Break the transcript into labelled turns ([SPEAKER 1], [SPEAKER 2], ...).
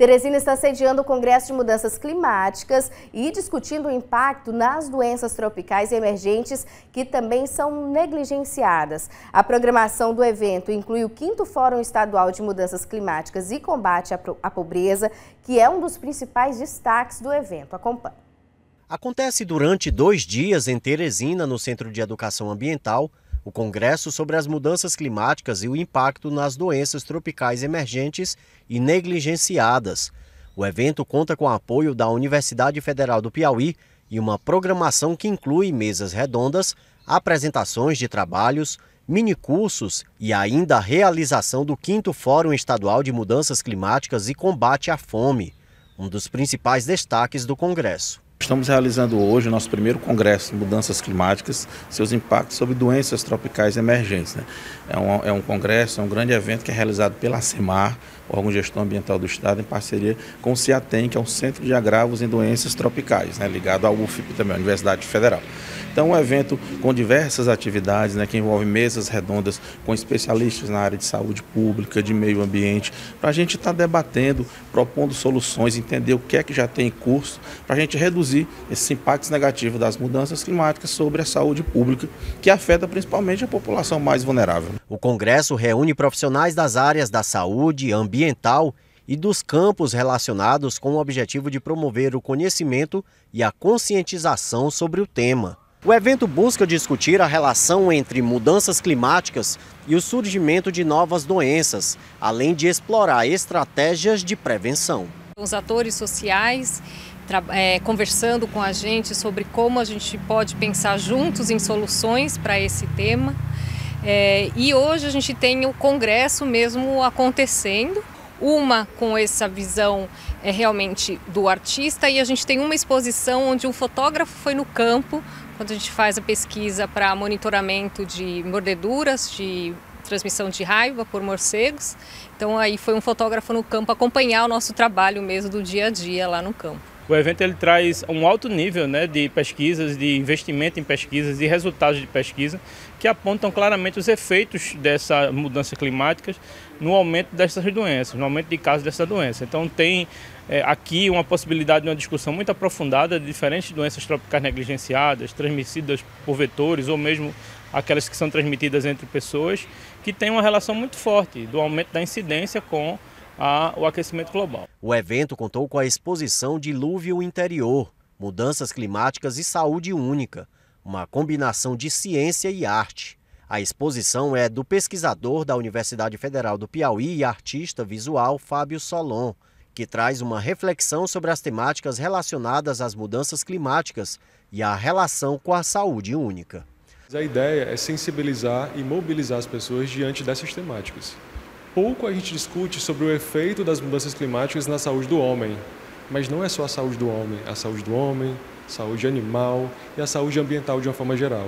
[SPEAKER 1] Teresina está sediando o Congresso de Mudanças Climáticas e discutindo o impacto nas doenças tropicais emergentes que também são negligenciadas. A programação do evento inclui o 5 Fórum Estadual de Mudanças Climáticas e Combate à Pobreza, que é um dos principais destaques do evento. Acompanhe.
[SPEAKER 2] Acontece durante dois dias em Teresina, no Centro de Educação Ambiental, o Congresso sobre as Mudanças Climáticas e o Impacto nas Doenças Tropicais Emergentes e Negligenciadas. O evento conta com apoio da Universidade Federal do Piauí e uma programação que inclui mesas redondas, apresentações de trabalhos, minicursos e ainda a realização do 5 Fórum Estadual de Mudanças Climáticas e Combate à Fome, um dos principais destaques do Congresso.
[SPEAKER 3] Estamos realizando hoje o nosso primeiro congresso mudanças climáticas, seus impactos sobre doenças tropicais emergentes. Né? É, um, é um congresso, é um grande evento que é realizado pela CEMAR, órgão de gestão ambiental do Estado, em parceria com o CIATEM, que é um Centro de Agravos em Doenças Tropicais, né? ligado à UFP também, a Universidade Federal. Então, um evento com diversas atividades, né, que envolve mesas redondas com especialistas na área de saúde pública, de meio ambiente, para a gente estar tá debatendo, propondo soluções, entender o que é que já tem em curso, para a gente reduzir esses impactos negativos das mudanças climáticas sobre a saúde pública, que afeta principalmente a população mais vulnerável.
[SPEAKER 2] O Congresso reúne profissionais das áreas da saúde, ambiental e dos campos relacionados com o objetivo de promover o conhecimento e a conscientização sobre o tema. O evento busca discutir a relação entre mudanças climáticas e o surgimento de novas doenças, além de explorar estratégias de prevenção.
[SPEAKER 4] Os atores sociais é, conversando com a gente sobre como a gente pode pensar juntos em soluções para esse tema. É, e hoje a gente tem o congresso mesmo acontecendo, uma com essa visão é realmente do artista e a gente tem uma exposição onde um fotógrafo foi no campo quando a gente faz a pesquisa para monitoramento de mordeduras, de transmissão de raiva por morcegos. Então aí foi um fotógrafo no campo acompanhar o nosso trabalho mesmo do dia a dia lá no campo.
[SPEAKER 5] O evento ele traz um alto nível né, de pesquisas, de investimento em pesquisas e resultados de pesquisa que apontam claramente os efeitos dessas mudanças climáticas no aumento dessas doenças, no aumento de casos dessa doença. Então tem é, aqui uma possibilidade de uma discussão muito aprofundada de diferentes doenças tropicais negligenciadas, transmitidas por vetores ou mesmo aquelas que são transmitidas entre pessoas, que têm uma relação muito forte do aumento da incidência com a, o aquecimento global.
[SPEAKER 2] O evento contou com a exposição Dilúvio Interior, Mudanças Climáticas e Saúde Única uma combinação de ciência e arte. A exposição é do pesquisador da Universidade Federal do Piauí e artista visual Fábio Solon, que traz uma reflexão sobre as temáticas relacionadas às mudanças climáticas e a relação com a saúde única.
[SPEAKER 6] A ideia é sensibilizar e mobilizar as pessoas diante dessas temáticas. Pouco a gente discute sobre o efeito das mudanças climáticas na saúde do homem, mas não é só a saúde do homem, a saúde do homem, saúde animal e a saúde ambiental de uma forma geral.